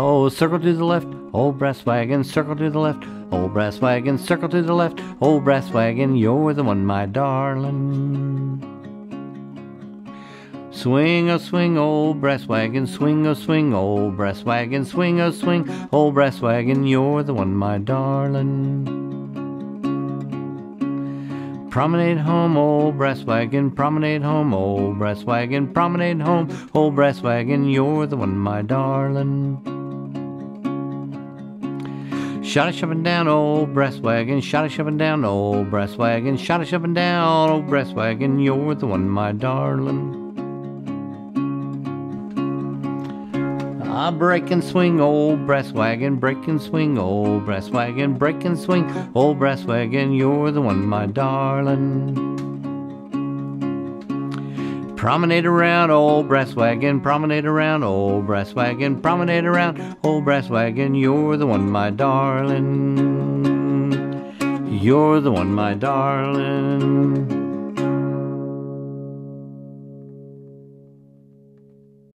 Oh, circle to the left, old brass wagon, circle to the left, old brass wagon, circle to the left, old brass wagon, you're the one, my darling. Swing a swing, old brass wagon, swing a swing, old brass wagon, swing a swing, old brass wagon, you're the one, my darling. Promenade home, old brass wagon, promenade home, old brass wagon, promenade home, old brass wagon, you're the one, my darling. Shot a shoving down, old brass wagon, shot a shoving down, old brass wagon, shot a shoving down, old brass ah, wagon, you're the one, my darling. I break and swing, old brass wagon, break and swing, old brass wagon, break and swing, old brass wagon, you're the one, my darling. Promenade around, old brass wagon, promenade around, old brass wagon, promenade around, old brass wagon, you're the one, my darling. You're the one, my darling.